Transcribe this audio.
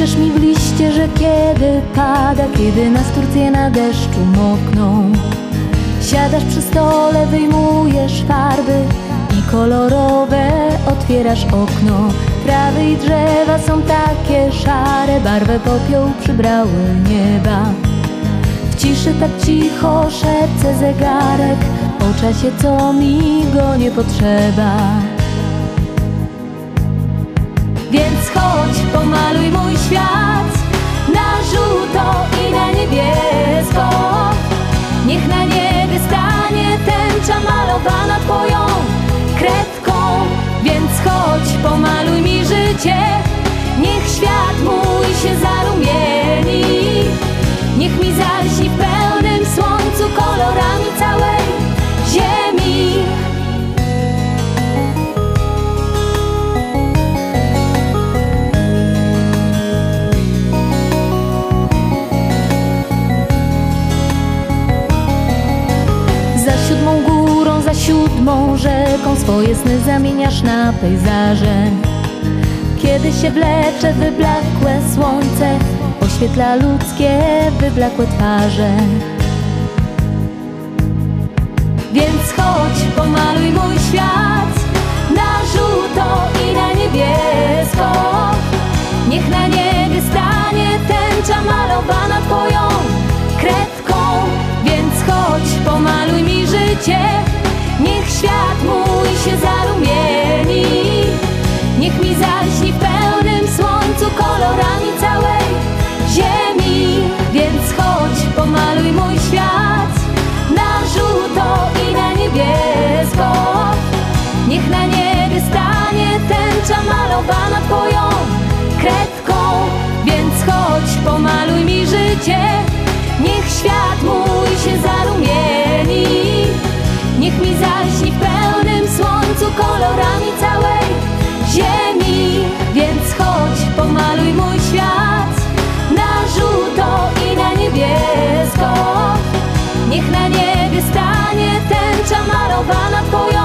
Piszesz mi w liście, że kiedy pada, kiedy nas Turcje na deszczu mokną Siadasz przy stole, wyjmujesz farby i kolorowe otwierasz okno. Trawy i drzewa są takie szare, barwę popioł przybrały nieba. W ciszy tak cicho szepce zegarek, o czasie co mi go nie potrzeba Niech świat mój się zarumieni. Niech mi zalśni w pełnym słońcu kolorami całej ziemi. Za siódmą górą, za siódmą rzeką Swoje sny zamieniasz na pejzaże Kiedy się wlecze wyblakłe słońce Oświetla ludzkie wyblakłe twarze. Więc chodź, pomaluj mój świat się zarumieni. Niech mi zaśni w pełnym słońcu kolorami całej ziemi. Więc chodź, pomaluj mój świat na żółto i na niebiesko. Niech na niebie stanie tęcza malowana twoja